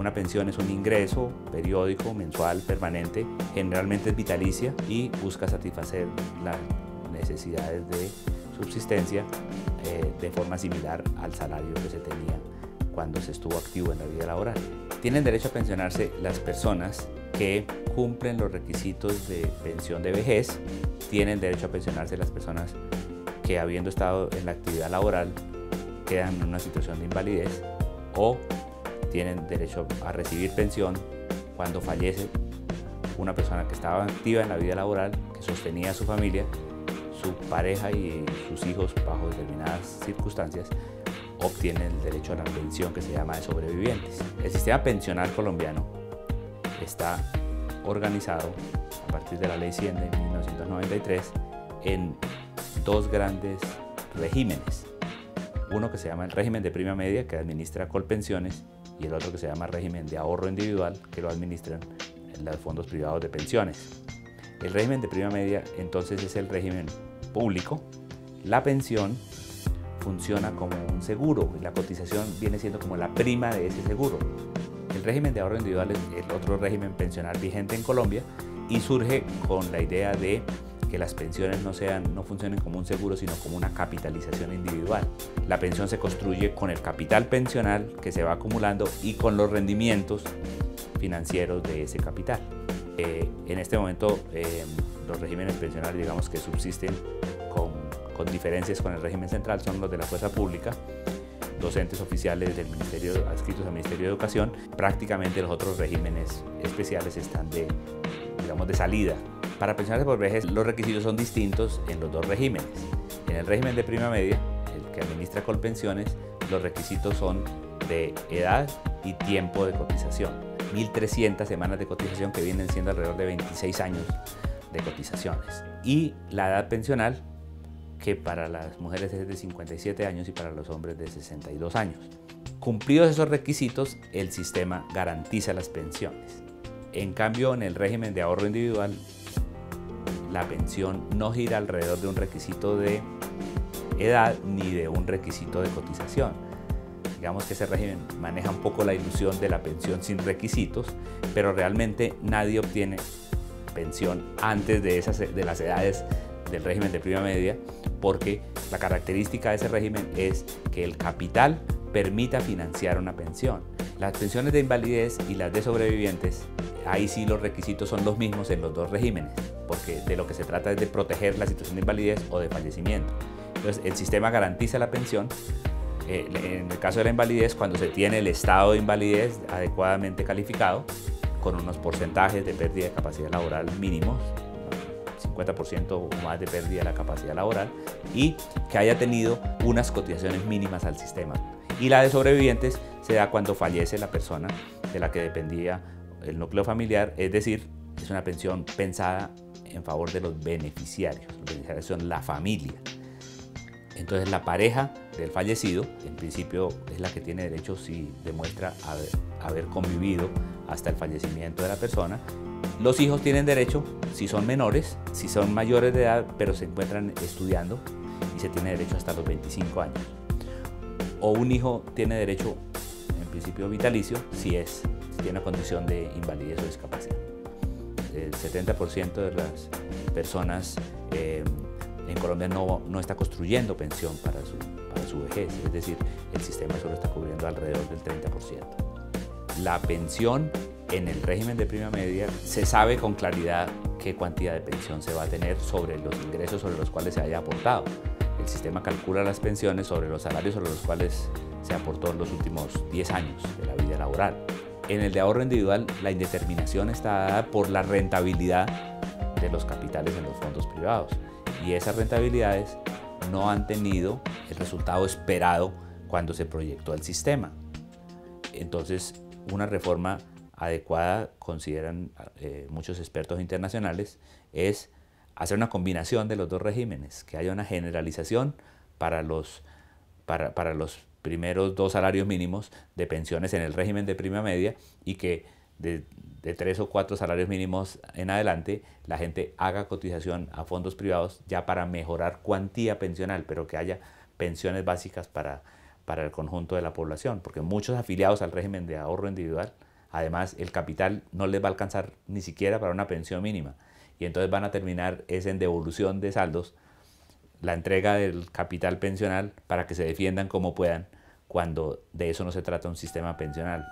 una pensión es un ingreso periódico, mensual, permanente, generalmente es vitalicia y busca satisfacer las necesidades de subsistencia eh, de forma similar al salario que se tenía cuando se estuvo activo en la vida laboral. Tienen derecho a pensionarse las personas que cumplen los requisitos de pensión de vejez, tienen derecho a pensionarse las personas que habiendo estado en la actividad laboral quedan en una situación de invalidez o tienen derecho a recibir pensión cuando fallece una persona que estaba activa en la vida laboral, que sostenía a su familia, su pareja y sus hijos bajo determinadas circunstancias obtienen el derecho a la pensión que se llama de sobrevivientes. El sistema pensional colombiano está organizado a partir de la Ley 100 de 1993 en dos grandes regímenes. Uno que se llama el régimen de prima media, que administra Colpensiones, y el otro que se llama régimen de ahorro individual, que lo administran los fondos privados de pensiones. El régimen de prima media entonces es el régimen público. La pensión funciona como un seguro y la cotización viene siendo como la prima de ese seguro. El régimen de ahorro individual es el otro régimen pensional vigente en Colombia y surge con la idea de que las pensiones no, sean, no funcionen como un seguro, sino como una capitalización individual. La pensión se construye con el capital pensional que se va acumulando y con los rendimientos financieros de ese capital. Eh, en este momento eh, los regímenes pensionales digamos que subsisten con, con diferencias con el régimen central, son los de la fuerza pública, docentes oficiales del Ministerio, adscritos al Ministerio de Educación, prácticamente los otros regímenes especiales están de, digamos, de salida para pensionarse por vejez, los requisitos son distintos en los dos regímenes. En el régimen de prima media, el que administra Colpensiones, los requisitos son de edad y tiempo de cotización. 1.300 semanas de cotización que vienen siendo alrededor de 26 años de cotizaciones. Y la edad pensional, que para las mujeres es de 57 años y para los hombres de 62 años. Cumplidos esos requisitos, el sistema garantiza las pensiones. En cambio, en el régimen de ahorro individual, la pensión no gira alrededor de un requisito de edad ni de un requisito de cotización. Digamos que ese régimen maneja un poco la ilusión de la pensión sin requisitos, pero realmente nadie obtiene pensión antes de, esas, de las edades del régimen de prima media, porque la característica de ese régimen es que el capital permita financiar una pensión. Las pensiones de invalidez y las de sobrevivientes, ahí sí los requisitos son los mismos en los dos regímenes porque de lo que se trata es de proteger la situación de invalidez o de fallecimiento. Entonces, el sistema garantiza la pensión. Eh, en el caso de la invalidez, cuando se tiene el estado de invalidez adecuadamente calificado, con unos porcentajes de pérdida de capacidad laboral mínimos, 50% o más de pérdida de la capacidad laboral, y que haya tenido unas cotizaciones mínimas al sistema. Y la de sobrevivientes se da cuando fallece la persona de la que dependía el núcleo familiar, es decir, es una pensión pensada en favor de los beneficiarios. Los beneficiarios son la familia. Entonces la pareja del fallecido, en principio, es la que tiene derecho si demuestra haber, convivido hasta el fallecimiento de la persona. Los hijos tienen derecho si son menores, si son mayores de edad, pero se encuentran estudiando y se tiene derecho hasta los 25 años. O un hijo tiene derecho, en principio vitalicio, si, es, tiene una condición de invalidez o discapacidad el 70% de las personas eh, en Colombia no, no, está construyendo pensión para su, para su vejez, es decir, el sistema solo está cubriendo alrededor del 30%. La pensión en el régimen de prima media se sabe con claridad qué cantidad de pensión se va a tener sobre los ingresos sobre los cuales se haya aportado. El sistema calcula las pensiones sobre los salarios sobre los cuales se aportó en los últimos 10 años de la vida laboral. En el de ahorro individual, la indeterminación está dada por la rentabilidad de los capitales en los fondos privados. Y esas rentabilidades no han tenido el resultado esperado cuando se proyectó el sistema. Entonces, una reforma adecuada, consideran eh, muchos expertos internacionales, es hacer una combinación de los dos regímenes, que haya una generalización para los, para, para los primeros dos salarios mínimos de pensiones en el régimen de prima media y que de, tres o cuatro salarios mínimos en adelante la gente haga cotización a fondos privados ya para mejorar cuantía pensional, pero que haya pensiones básicas para, para el conjunto de la población, porque muchos afiliados al régimen de ahorro individual Además, el capital no les va a alcanzar ni siquiera para una pensión mínima. Y entonces van a terminar es en devolución de saldos la entrega del capital pensional para que se defiendan como puedan cuando de eso no se trata un sistema pensional.